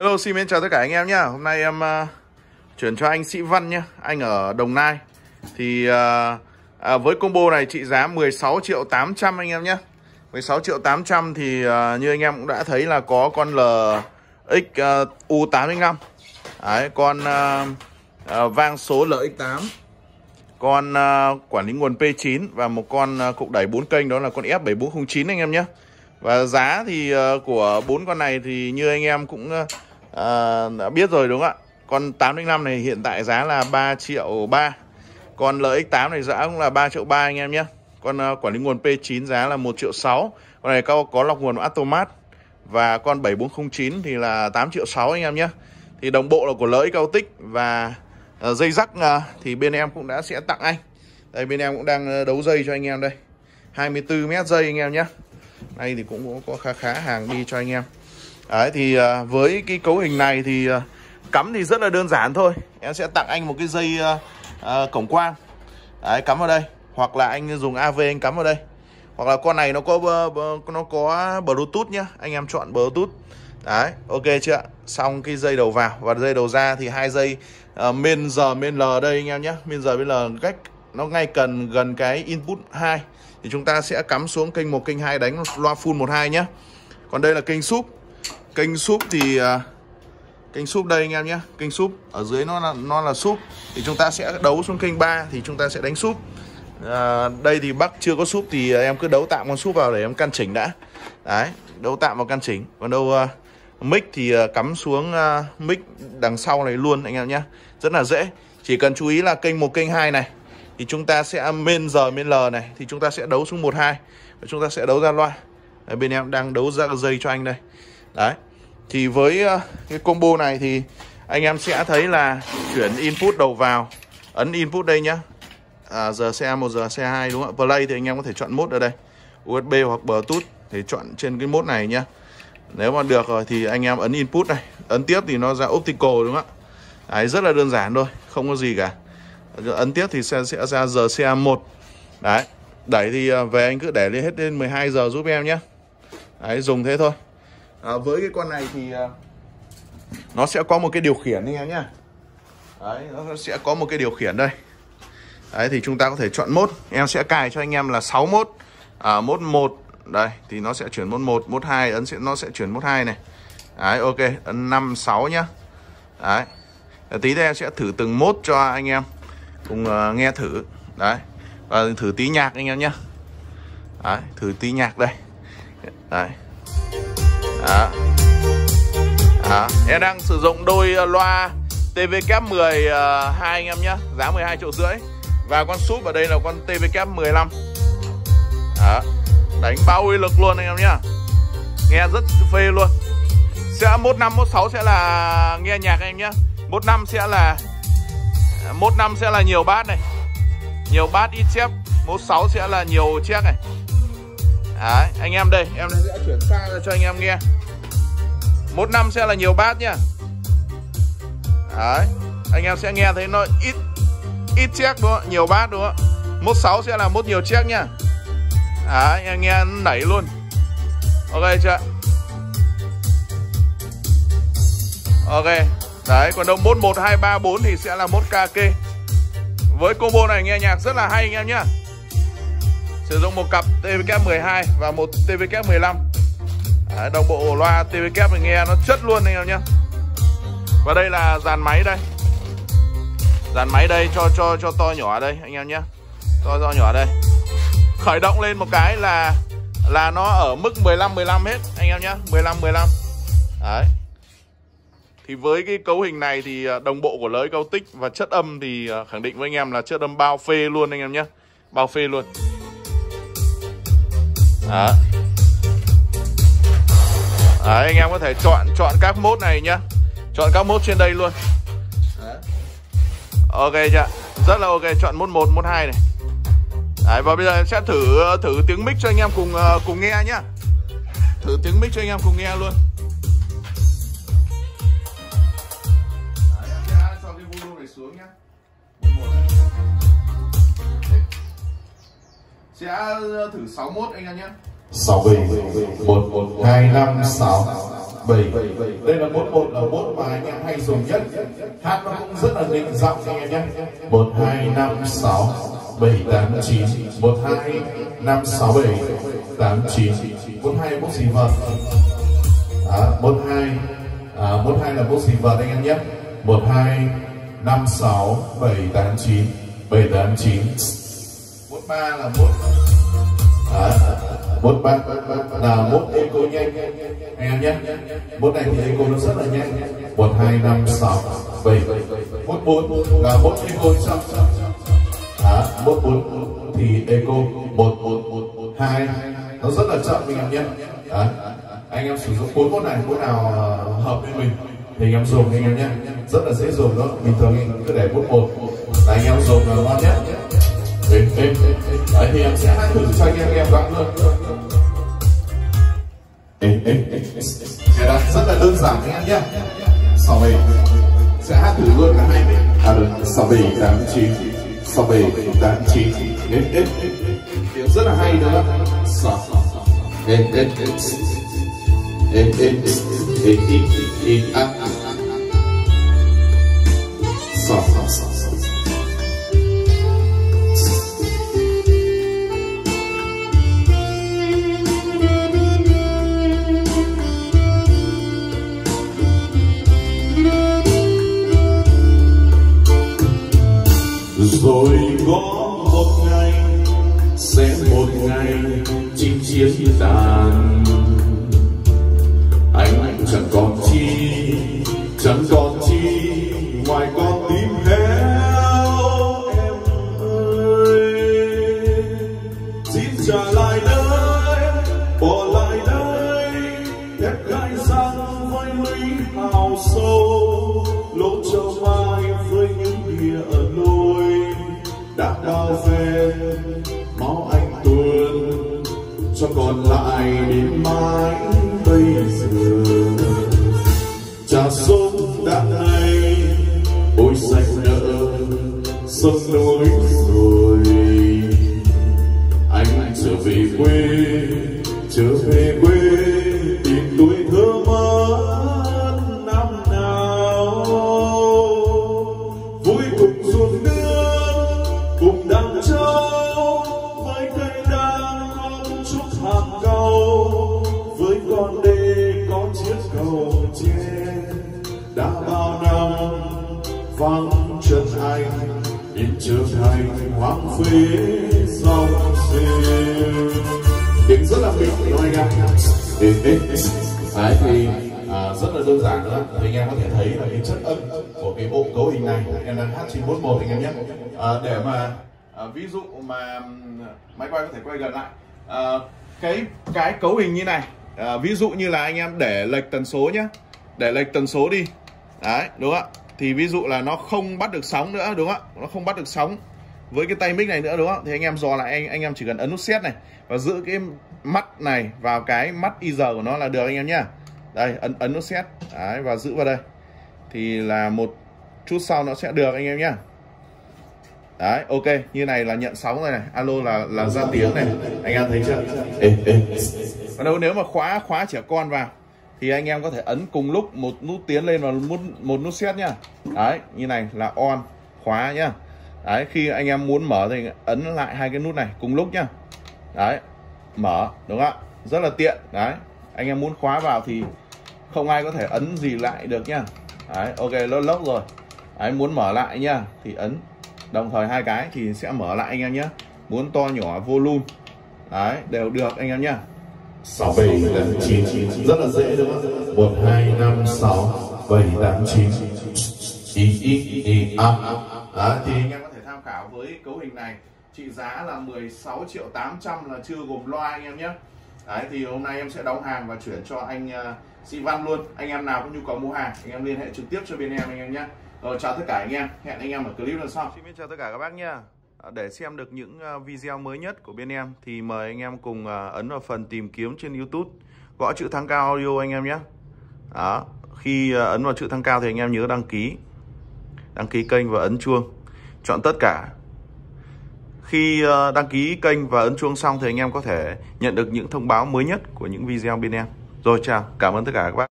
Hello, xin mến chào tất cả anh em nhé Hôm nay em uh, chuyển cho anh Sĩ Văn nhé Anh ở Đồng Nai. Thì uh, uh, với combo này trị giá 16 triệu 800 anh em nhé 16 triệu 800 thì uh, như anh em cũng đã thấy là có con LX uh, U85 Đấy, con uh, uh, vang số LX8 Con uh, quản lý nguồn P9 Và một con uh, cục đẩy 4 kênh đó là con F7409 anh em nhé và giá thì uh, của bốn con này thì như anh em cũng uh, đã biết rồi đúng không ạ? Con 805 này hiện tại giá là 3 triệu 3. Còn LX8 này giá cũng là 3 triệu 3 anh em nhé. Con uh, quản lý nguồn P9 giá là 1 triệu 6. Con này có, có lọc nguồn automat. Và con 7409 thì là 8 triệu 6 anh em nhé. Thì đồng bộ là của LX cao tích và uh, dây rắc uh, thì bên em cũng đã sẽ tặng anh. Đây bên em cũng đang đấu dây cho anh em đây. 24 mét dây anh em nhé. Đây thì cũng có khá khá hàng đi cho anh em Đấy thì à, với cái cấu hình này thì à, cắm thì rất là đơn giản thôi. Em sẽ tặng anh một cái dây uh, cổng quang. Đấy cắm vào đây. Hoặc là anh dùng AV anh cắm vào đây. Hoặc là con này nó có nó có Bluetooth nhá. Anh em chọn Bluetooth. Đấy ok chưa? Xong cái dây đầu vào. Và dây đầu ra thì hai dây uh, main giờ main L đây anh em nhé Main giờ main L cách nó ngay cần gần cái input 2 thì chúng ta sẽ cắm xuống kênh 1 kênh 2 đánh loa full 12 nhé còn đây là kênh sub kênh súp thì uh, kênh súp đây anh em nhé. Kênh súp ở dưới nó là nó là súp. Thì chúng ta sẽ đấu xuống kênh 3 thì chúng ta sẽ đánh súp. À, đây thì bắc chưa có súp thì em cứ đấu tạm con súp vào để em căn chỉnh đã. Đấy đấu tạm vào căn chỉnh. Còn đâu uh, mic thì uh, cắm xuống uh, mic đằng sau này luôn anh em nhé. Rất là dễ. Chỉ cần chú ý là kênh một kênh 2 này. Thì chúng ta sẽ bên giờ bên L này. Thì chúng ta sẽ đấu xuống 12 và chúng ta sẽ đấu ra loa. Đấy, bên em đang đấu ra dây cho anh đây đấy. Thì với ờ, cái combo này thì anh em sẽ thấy là chuyển input đầu vào. Ấn input đây nhá. À, giờ xe 1 giờ xe 2 đúng không ạ? Play thì anh em có thể chọn mode ở đây. USB hoặc Bluetooth thì chọn trên cái mode này nhá. Nếu mà được rồi thì anh em ấn input này. Ấn tiếp thì nó ra optical đúng không ạ? Đấy rất là đơn giản thôi không có gì cả. Ấn tiếp thì sẽ, sẽ ra giờ xe 1 đấy. Đẩy thì ờ, về anh cứ để lên hết lên 12 giờ giúp em nhé đấy dùng thế thôi à, với cái con này thì à, nó sẽ có một cái điều khiển anh em nhá. Đấy nó sẽ có một cái điều khiển đây. Đấy thì chúng ta có thể chọn mốt. Em sẽ cài cho anh em là 6 mốt. À, mốt 1 đây thì nó sẽ chuyển mốt 1 mốt 2 ấn sẽ nó sẽ chuyển mốt 2 này. Đấy ok ấn 5 6 nhá. Đấy à, tí đây em sẽ thử từng mốt cho anh em cùng uh, nghe thử. Đấy và thử tí nhạc anh em nhá, đấy thử tí nhạc đây. Đấy đó. Đó. em đang sử dụng đôi ờ, loa TVK 10 uh, hai anh em nhé giá 12 triệu rưỡi. Và con súp ở đây là con TVK 15 đó. đánh bao uy lực luôn anh em nhé nghe rất phê luôn. Sẽ mốt năm mốt sáu sẽ là nghe nhạc anh em nhé mốt năm sẽ là mốt năm sẽ là nhiều bát này. Nhiều bát ít chép. Mốt sáu sẽ là nhiều chiếc này. Đấy, anh em đây em sẽ chuyển xa ra cho anh em nghe. Một năm sẽ là nhiều bát nhá. Đấy, anh em sẽ nghe thấy nó ít ít chiếc đúng không? Nhiều bát đúng không? Mốt sáu sẽ là mốt nhiều chiếc nhá. Đấy, anh em nghe nảy luôn. Ok chưa? Ok Đấy, còn đâu mốt 1, 2, 3, 4 thì sẽ là mốt karaoke Với combo này nghe nhạc rất là hay anh em nhá. Sử dụng một cặp TVK 12 và một TVK 15 Đấy, Đồng bộ loa TVK mình nghe nó chất luôn anh em nhé Và đây là dàn máy đây. Dàn máy đây cho cho cho to nhỏ đây anh em nhé To to nhỏ đây. Khởi động lên một cái là là nó ở mức 15 15 hết anh em nhé 15 15 Đấy. Thì với cái cấu hình này thì à, đồng bộ của lưới cao tích và chất âm thì à, khẳng định với anh em là chất âm bao phê luôn anh em nhé Bao phê luôn. Đó. Đấy, anh em có thể chọn chọn các mốt này nhá. Chọn các mốt trên đây luôn. Đấy. Ok chưa? Rất là ok chọn mốt 1, mốt 2 này. Đấy, và bây giờ em sẽ thử thử tiếng mic cho anh em cùng à, cùng nghe nhá. Thử tiếng mic cho anh em cùng nghe luôn. Xuống nhá sẽ ờ, thử 61 anh em nhé. 6 bình 1 2 5 6 bảy. Đây là mốt một là mốt mà anh em hay dùng nhất. Hát nó cũng rất là định giọng anh em nhé. Một hai năm sáu bảy tám chín. Một hai năm sáu bảy tám chín. Một hai bốc xì vợt. Một hai à, một hai là bốc xì vật anh em nhé. Một hai năm sáu bảy tám chín. Bảy tám chín. một ba là một à, một ba là một eco nhanh. Anh em nhé. Một này thì eco nó rất là nhanh. Một hai năm sáu bảy một bốn. Là một eco xong, à, một bốn thì eco một một hai. Nó rất là chậm anh em nhé. À, anh em sử dụng bốn mốt này mốt nào à, hợp với mình thì anh em dùng anh em nhé. Rất là dễ dùng đó. Bình thường anh cứ để bút một. Là anh em dùng là ngon nhất đấy, đấy, đấy thì em sẽ hát thử cho anh em nghe đoạn luôn ê, ê, ê. Cái đó rất là đơn giản anh em nhé sau đây sẽ hát thử luôn cả hai mình à được sáu bảy tám chín sáu bảy tám chín ê, ê, tiếng rất là hay đúng không sáu ê, ê, ê. Ê, ê, ê, ê, ê, ê, a, a, a. rồi có một ngày, sẽ một ngày chinh chiến tàn. Anh chẳng còn chi, chẳng còn chi, ngoài con tim còn lại đến mãi bây giờ, trà sông đã nay ôi sạch nợ, sông núi rồi. Anh anh trở về quê, trở về quê. Vắng chân anh nhìn trở thành hoang phế dòng sông tiếng rất là mịn đúng anh em đấy thì à, rất là đơn giản nữa thì anh em có thể thấy là cái chất âm của cái bộ cấu hình này em đang hát 941 anh em nhé. À, để mà à, ví dụ mà máy quay có thể quay gần lại. À, cái cái cấu hình như này à, ví dụ như là anh em để lệch tần số nhé. Để lệch tần số đi. Đấy đúng không ạ? Thì ví dụ là nó không bắt được sóng nữa đúng không ạ? Nó không bắt được sóng với cái tay mic này nữa đúng không thì anh em dò lại anh anh em chỉ cần ấn nút set này và giữ cái mắt này vào cái mắt IR của nó là được anh em nhá. Đây ấn ấn nút set. Đấy, và giữ vào đây. Thì là một chút sau nó sẽ được anh em nhá. Đấy ok. Như này là nhận sóng rồi này. Alo là là ra tiếng này. Anh em thấy chưa? Ê, ê. còn đâu nếu mà khóa khóa trẻ con vào thì anh em có thể ấn cùng lúc một nút tiến lên và một, một nút set nhá. Đấy như này là on khóa nhá. Đấy khi anh em muốn mở thì ấn lại hai cái nút này cùng lúc nhá. Đấy mở đúng không ạ? Rất là tiện. Đấy anh em muốn khóa vào thì không ai có thể ấn gì lại được nhá. Đấy ok nó lốc rồi. Đấy muốn mở lại nhá thì ấn. Đồng thời hai cái thì sẽ mở lại anh em nhé muốn to nhỏ volume. Đấy đều được anh em nhá sáu bảy tám chín. Rất là dễ đúng không? Một hai năm sáu bảy tám chín. Y y y a à, thì anh em có thể tham khảo với cấu hình này. Trị giá là 16 triệu 800 là chưa gồm loa anh em nhé. Đấy thì hôm nay em sẽ đóng hàng và chuyển cho anh uh, Sĩ Văn luôn. Anh em nào có nhu cầu mua hàng Anh em liên hệ trực tiếp cho bên em anh em nhé. Rồi chào tất cả anh em. Hẹn anh em ở clip lần sau. Xin chào tất cả các bác nha Ờ, để xem được những ờ, video mới nhất của bên em thì mời anh em cùng ờ, ấn vào phần tìm kiếm trên YouTube. Gõ chữ thăng cao audio anh em nhé. Đó, khi ấn vào chữ thăng cao thì anh em nhớ đăng ký. Đăng ký kênh và ấn chuông. Chọn tất cả. Khi đăng ký kênh và ấn chuông xong thì anh em có thể nhận được những thông báo mới nhất của những video bên em. Rồi, chào. Cảm ơn tất cả các bác.